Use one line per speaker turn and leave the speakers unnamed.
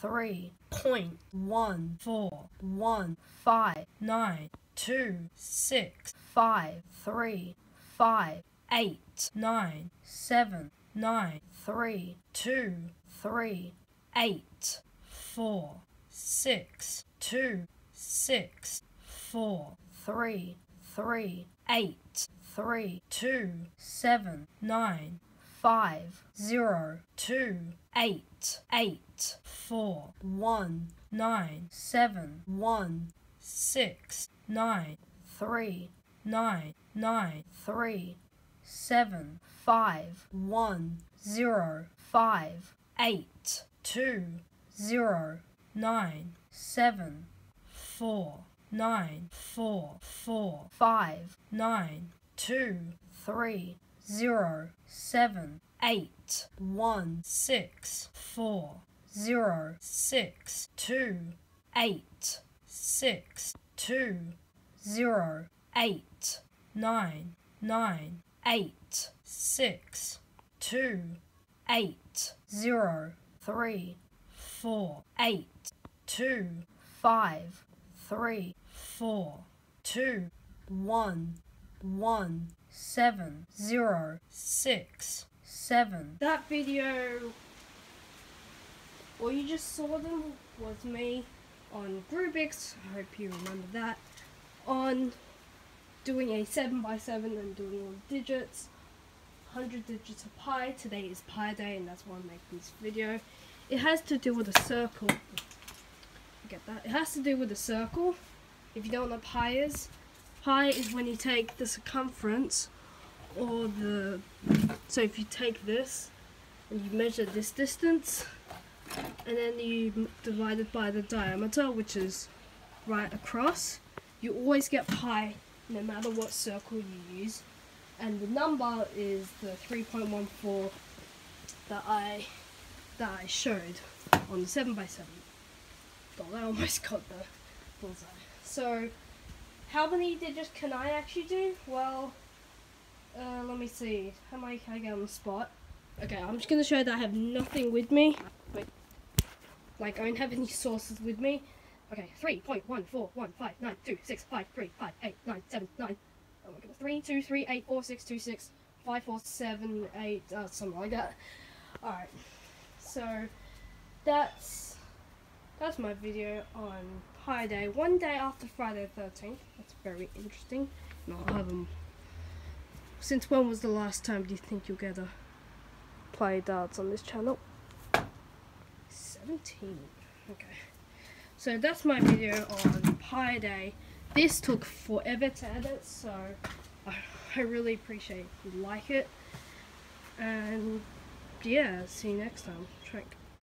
three point one four one five nine two six five three five eight nine seven nine three two three eight four six two six four three three eight three two seven nine five zero two eight eight four one nine seven one six nine three nine nine three seven five one zero five eight two zero nine seven four nine four four five nine two three zero seven eight one six four zero six two eight six two zero eight nine nine eight six two eight zero three four eight two five three four two one one seven zero six seven. That video, well, you just saw them was me on Rubik's. I hope you remember that. On doing a 7x7 and doing all the digits. 100 digits of pi. Today is pi day and that's why I'm making this video. It has to do with a circle. Get that? It has to do with a circle. If you don't know what pi is, pi is when you take the circumference or the so if you take this and you measure this distance and then you divide it by the diameter which is right across you always get pi no matter what circle you use. And the number is the 3.14 that I that I showed on the 7x7 God I almost got the bullseye. So how many digits can I actually do well uh, let me see. How many can I get on the spot? Okay, I'm just going to show that I have nothing with me. Wait. Like, I don't have any sources with me. Okay, 3.1415926535897. Oh my goodness. 3, 2, 3, 8, 4, 6, 2, 6, 5, 4, 7, 8, uh, something like that. Alright, so that's that's my video on Pi Day, one day after Friday the 13th. That's very interesting. And I'll have them since when was the last time do you think you'll get a play darts on this channel? 17. Okay. So that's my video on Pi Day. This took forever to edit, so I, really appreciate you like it. And yeah, see you next time. Trick.